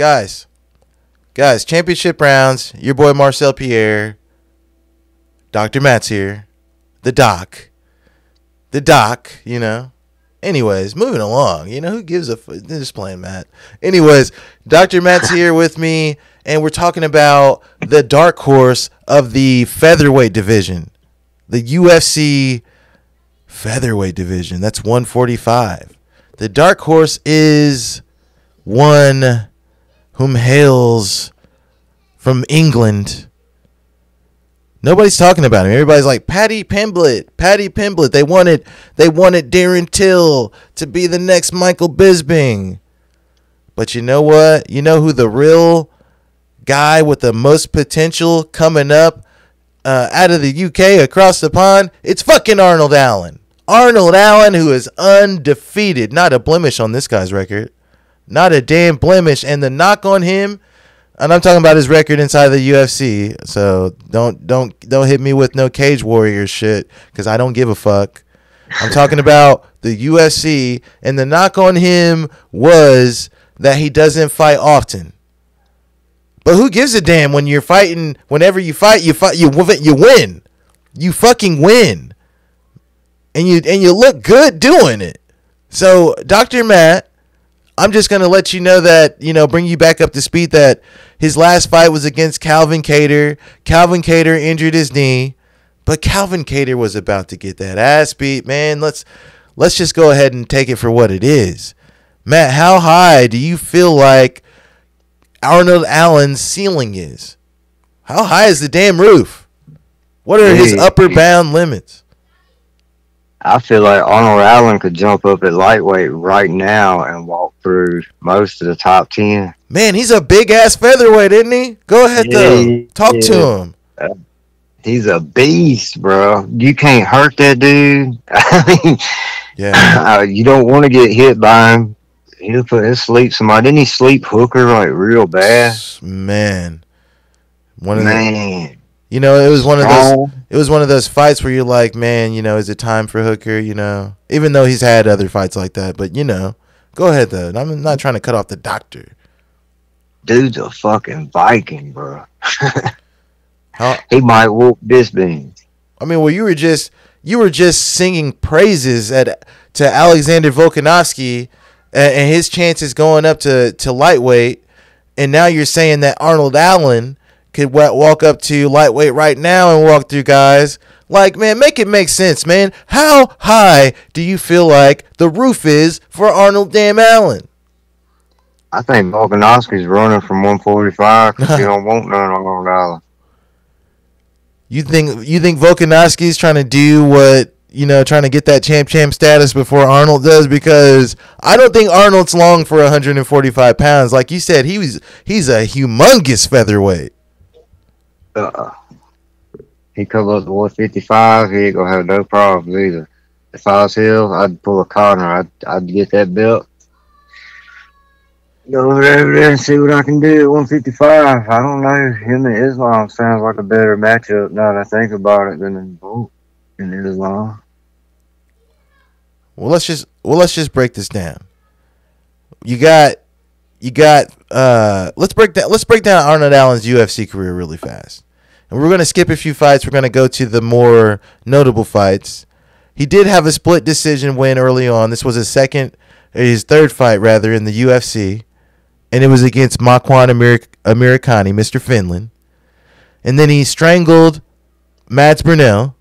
guys, guys, championship rounds. Your boy Marcel Pierre, Doctor Matt's here, the Doc, the Doc. You know. Anyways, moving along. You know who gives a? F- just playing Matt. Anyways, Doctor Matt's here with me, and we're talking about the dark horse of the featherweight division, the UFC featherweight division. That's 145. The dark horse is one whom hails from England. Nobody's talking about him. Everybody's like Paddy Pimblett, Paddy Pimblett. They wanted they wanted Darren Till to be the next Michael Bisping. But you know what? You know who the real guy with the most potential coming up uh, out of the UK across the pond? It's fucking Arnold Allen. Arnold Allen, who is undefeated, not a blemish on this guy's record, not a damn blemish. And the knock on him, and I'm talking about his record inside the UFC. So don't don't don't hit me with no Cage Warriors shit because I don't give a fuck. I'm talking about the UFC, and the knock on him was that he doesn't fight often. But who gives a damn when you're fighting? Whenever you fight, you fight, you you win, you fucking win and you and you look good doing it. So, Dr. Matt, I'm just going to let you know that, you know, bring you back up to speed that his last fight was against Calvin Kattar. Calvin Kattar injured his knee, but Calvin Kattar was about to get that ass beat, man. Let's let's just go ahead and take it for what it is. Matt, how high do you feel like Arnold Allen's ceiling is? How high is the damn roof? What are his upper bound limits? I feel like Arnold Allen could jump up at lightweight right now and walk through most of the top ten. Man, he's a big ass featherweight, isn't he? Go ahead yeah, though. Talk yeah. to him. Uh, he's a beast, bro. You can't hurt that dude. I mean, yeah, uh, you don't want to get hit by him. He'll put his sleep somebody. Didn't he sleep Hooker like real bad? Man, one of man. The, you know, it was one of those. It was one of those fights where you're like, man, you know, is it time for Hooker? You know, even though he's had other fights like that, but you know, go ahead though. I'm not trying to cut off the doctor. Dude's a fucking Viking, bro. How, he might whoop Bisping. I mean, well, you were just you were just singing praises at to Alexander Volkanovski and, and his chances going up to to lightweight, and now you're saying that Arnold Allen could walk up to lightweight right now and walk through guys. Like, man, make it make sense, man. How high do you feel like the roof is for Arnold Damn Allen? I think Volkanovski's running from 145 because he don't want none on Arnold Allen. You think you think Volkanovski's trying to do what you know, trying to get that champ champ status before Arnold does because I don't think Arnold's long for 145 pounds. Like you said, he was he's a humongous featherweight uh, he come up to 155, he ain't gonna have no problems either. If I was him, I'd pull a Conor. I'd, I'd get that belt. Go over there and see what I can do at 155. I don't know. Him and Islam sounds like a better matchup now that I think about it than in, oh, in Islam. Well, let's just well let's just break this down. You got you got uh let's break down let's break down Arnold Allen's UFC career really fast. And we're going to skip a few fights. We're going to go to the more notable fights. He did have a split decision win early on. This was his second his third fight rather in the UFC. And it was against Makwan Amir- Amirkhani, Mr. Finland. And then he strangled Mads Burnell.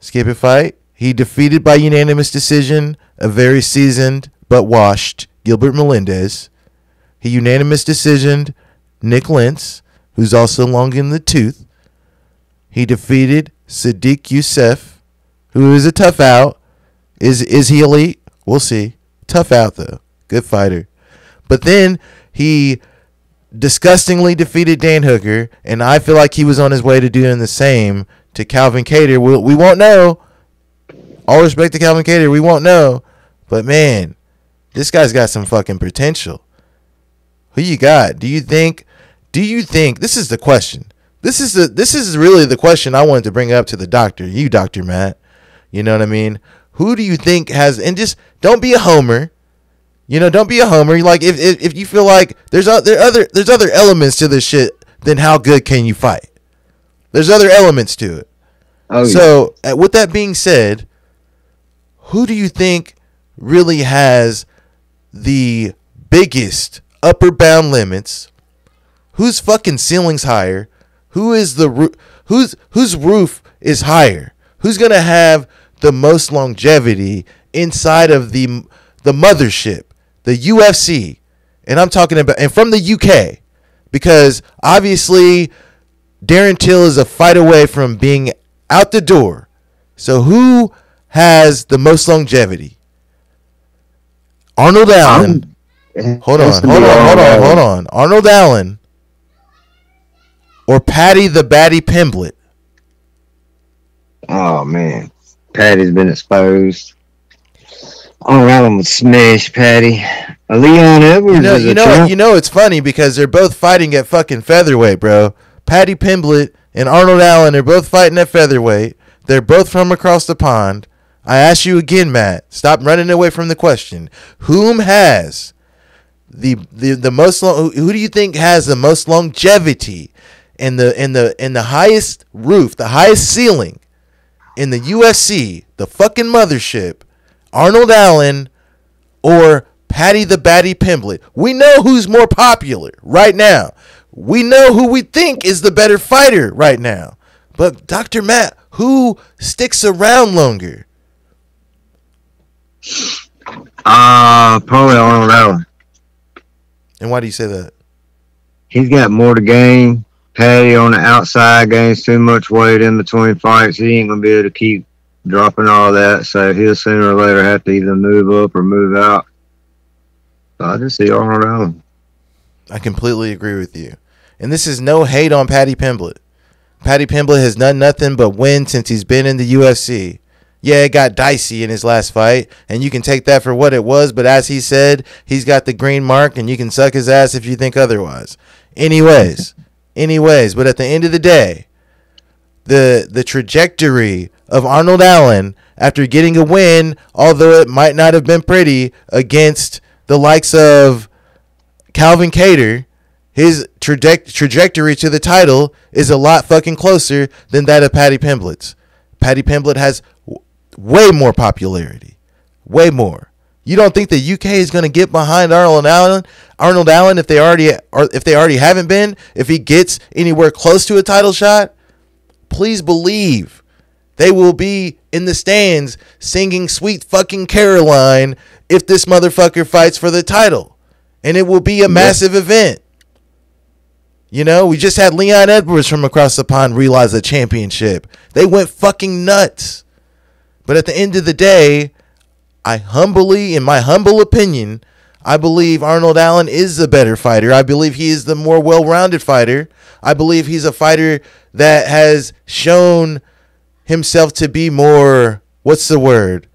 Skip a fight. He defeated by unanimous decision a very seasoned but washed Gilbert Melendez. He unanimous decisioned Nik Lentz, who's also long in the tooth. He defeated Sodiq Yusuff, who is a tough out. Is is he elite? We'll see. Tough out though. Good fighter. But then he disgustingly defeated Dan Hooker, and I feel like he was on his way to doing the same to Calvin Kattar. We, we won't know. All respect to Calvin Kattar, we won't know. But man, this guy's got some fucking potential. Who you got? Do you think? Do you think this is the question? This is the this is really the question I wanted to bring up to the doctor, you Doctor Matt. You know what I mean? Who do you think has and just don't be a homer. You know, don't be a homer. Like if if, if you feel like there's there other there's other elements to this shit, then how good can you fight? There's other elements to it. Oh, so, yeah. with that being said, who do you think really has the biggest upper bound limits? Whose fucking ceiling's higher? Who is the roof? Whose whose roof is higher? Who's gonna have the most longevity inside of the the mothership, the UFC? And I'm talking about and from the UK, because obviously Darren Till is a fight away from being out the door. So who has the most longevity? Arnold Allen. hold on, hold on, hold on, hold on. Arnold Allen or Paddy the Baddy Pimblett? Oh man, Paddy's been exposed. Arnold Allen would smash Paddy. Leon Edwards. You know, you know, you know, it's funny because they're both fighting at fucking featherweight, bro. Paddy Pimblett and Arnold Allen are both fighting at featherweight. They're both from across the pond. I ask you again, Matt. Stop running away from the question. Whom has the the, the most long, who do you think has the most longevity in the in the in the highest roof, the highest ceiling in the UFC, the fucking mothership, Arnold Allen or Paddy the Baddy Pimblett? We know who's more popular right now. We know who we think is the better fighter right now. But Dr. Matt, who sticks around longer? Uh, probably Arnold Allen. And why do you say that? He's got more to gain. Paddy on the outside gains too much weight in between fights. He ain't gonna be able to keep dropping all that. So he'll sooner or later have to either move up or move out. So I just see Arnold Allen. I completely agree with you. And this is no hate on Paddy Pimblett. Paddy Pimblett has done nothing but win since he's been in the UFC. Yeah, it got dicey in his last fight, and you can take that for what it was, but as he said, he's got the green mark, and you can suck his ass if you think otherwise. Anyways, anyways, but at the end of the day, the the trajectory of Arnold Allen after getting a win, although it might not have been pretty, against the likes of Calvin Kattar, his traje- trajectory to the title is a lot fucking closer than that of Paddy Pimblett's. Paddy Pimblett has way more popularity, way more. You don't think the UK is going to get behind Arnold Allen? Arnold Allen, if they already or if they already haven't been, if he gets anywhere close to a title shot, please believe they will be in the stands singing "Sweet Fucking Caroline" if this motherfucker fights for the title, and it will be a massive event. You know, we just had Leon Edwards from across the pond realize the championship. They went fucking nuts. But at the end of the day, I humbly, in my humble opinion, I believe Arnold Allen is the better fighter. I believe he is the more well rounded fighter. I believe he's a fighter that has shown himself to be more, what's the word?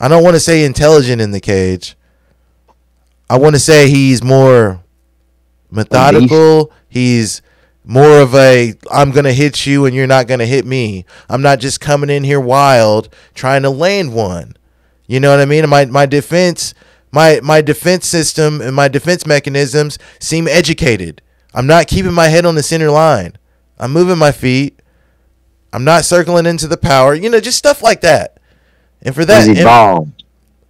I don't want to say intelligent in the cage. I want to say he's more methodical. He's more of a I'm going to hit you and you're not going to hit me. I'm not just coming in here wild trying to land one. You know what I mean? My my defense my my defense system and my defense mechanisms seem educated. I'm not keeping my head on the center line. I'm moving my feet. I'm not circling into the power. You know, just stuff like that. And for that, ball.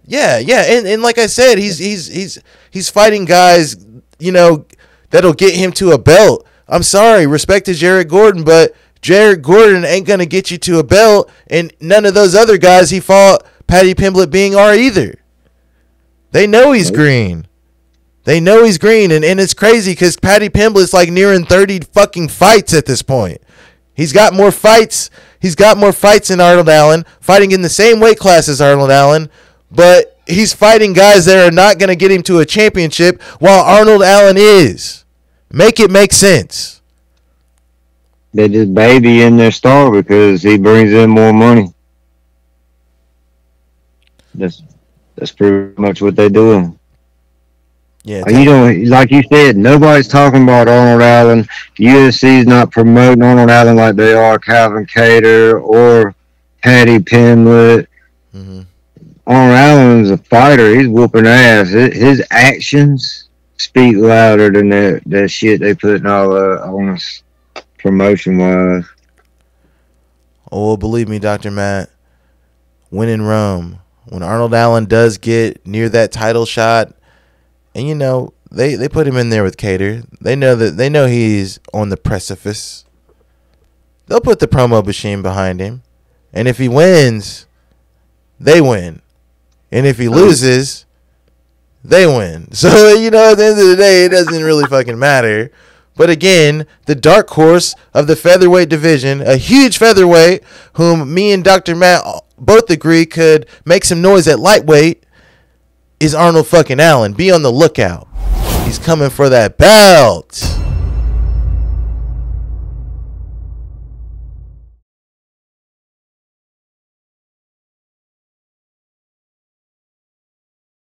Yeah, yeah, and, and like I said, he's he's he's he's fighting guys, you know, that'll get him to a belt I'm sorry, respect to Jared Gordon, but Jared Gordon ain't gonna get you to a belt, and none of those other guys he fought Paddy Pimblett being are either. They know he's green. They know he's green, and, and it's crazy because Paddy Pimblett's like nearing 30 fucking fights at this point. He's got more fights. He's got more fights than Arnold Allen, fighting in the same weight class as Arnold Allen, but he's fighting guys that are not going to get him to a championship while Arnold Allen is. Make it make sense. They just baby in their star because he brings in more money. That's that's pretty much what they're doing. Yeah, you know, like you said, nobody's talking about Arnold Allen. UFC's not promoting Arnold Allen like they are Calvin Kattar or Paddy Pimblett. Mm-hmm. Arnold Allen's a fighter. He's whooping ass. His actions speak louder than that that shit they putting all uh, on us promotion wise. Oh, well, believe me, Doctor Matt. When in Rome, when Arnold Allen does get near that title shot, and you know they they put him in there with Kattar. They know that they know he's on the precipice. They'll put the promo machine behind him, and if he wins, they win, and if he loses, they win. So you know, at the end of the day, it doesn't really fucking matter. But again, the dark horse of the featherweight division, a huge featherweight, whom me and Dr. Matt both agree could make some noise at lightweight, is Arnold fucking Allen. Be on the lookout. He's coming for that belt.